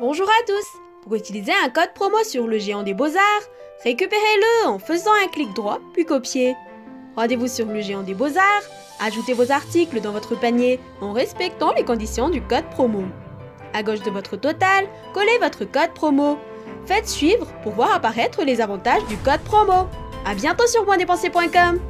Bonjour à tous Pour utiliser un code promo sur le géant des beaux-arts, récupérez-le en faisant un clic droit puis copier. Rendez-vous sur le géant des beaux-arts, ajoutez vos articles dans votre panier en respectant les conditions du code promo. À gauche de votre total, collez votre code promo. Faites suivre pour voir apparaître les avantages du code promo. A bientôt sur moindépenser.com